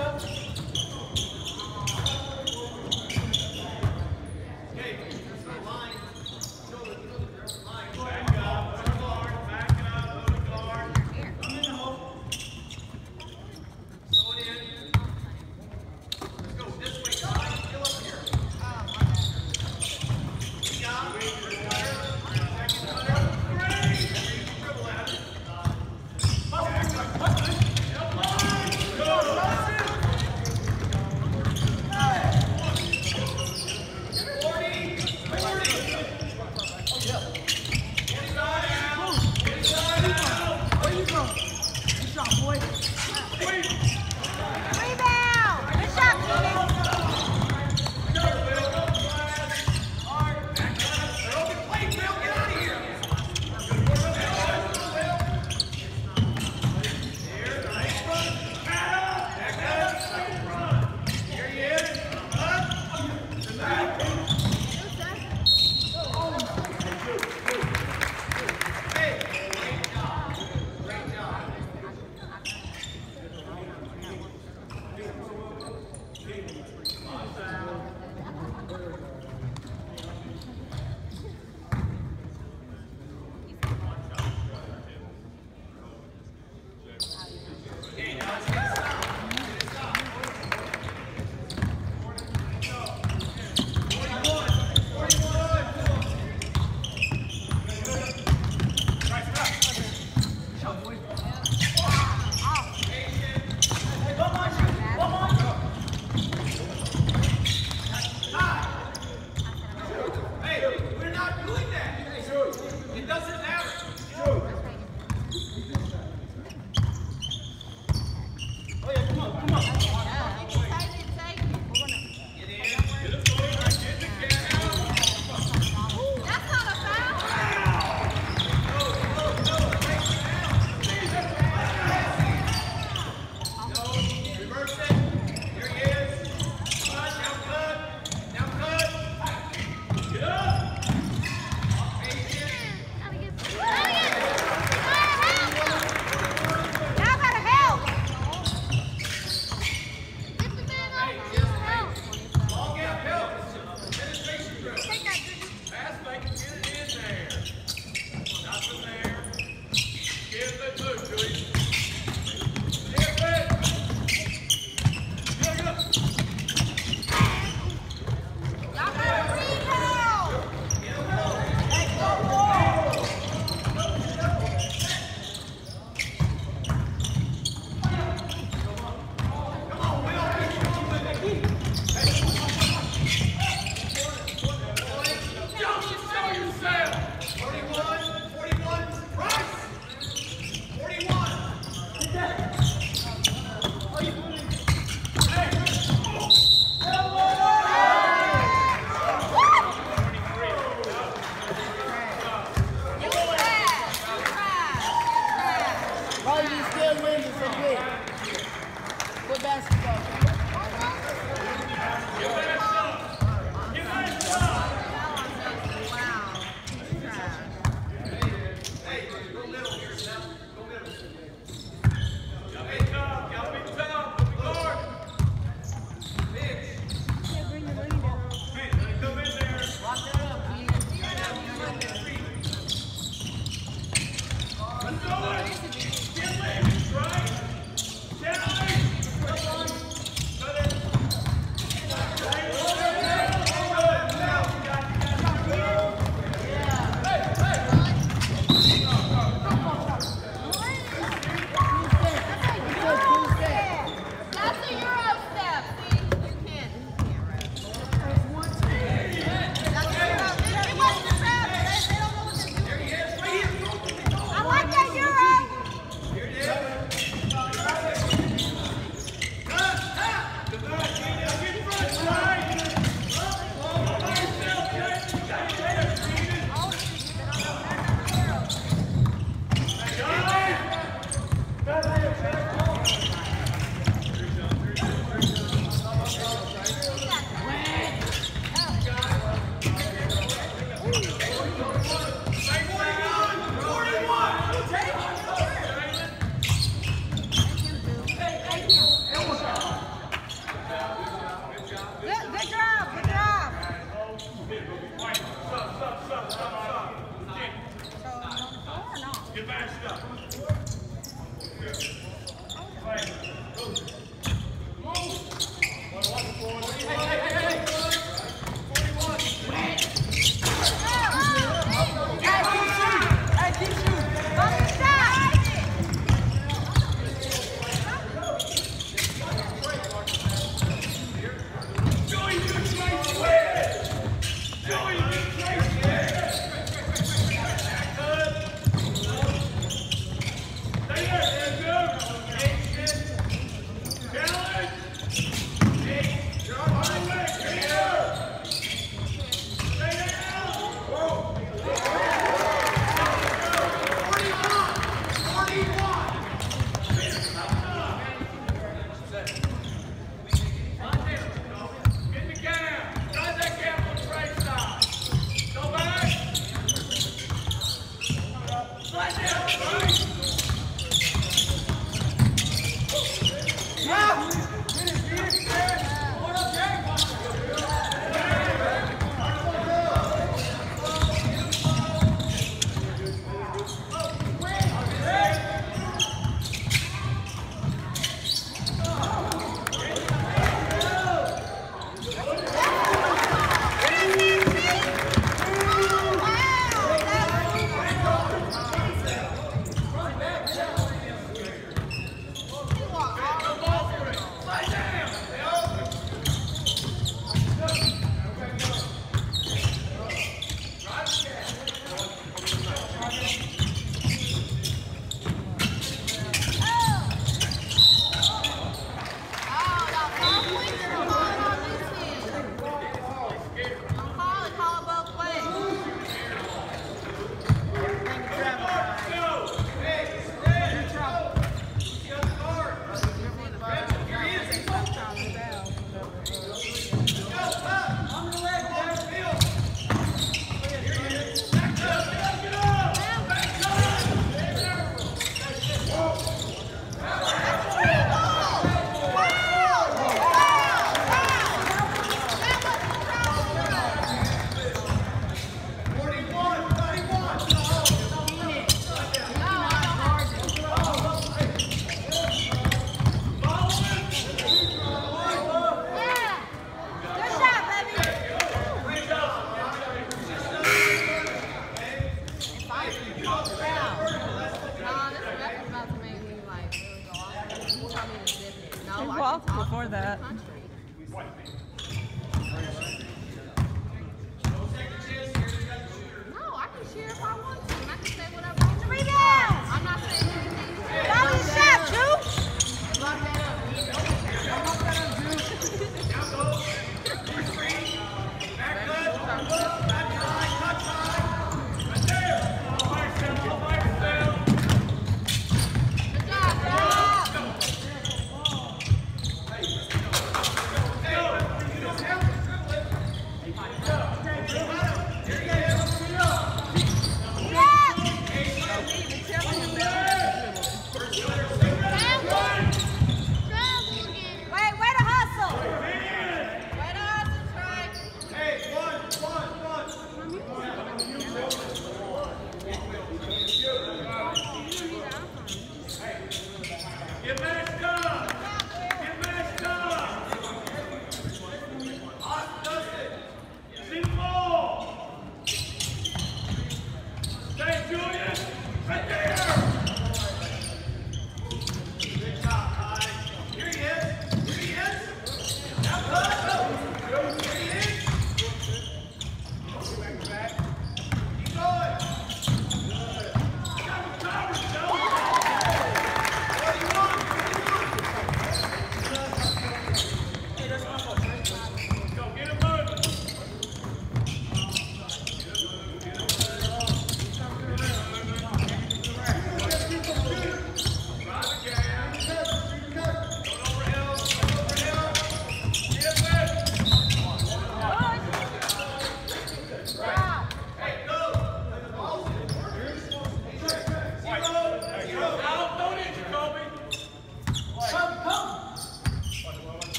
자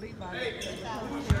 They